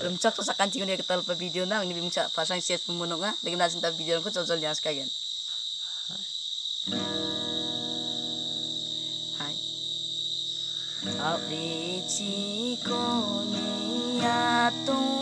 Rumcak sa kancing ni ketal pa video na ni bimca pasang siat pumuno nga lagi nasin ta video ko cocol niya kagen. Hai. Apici ko ni atura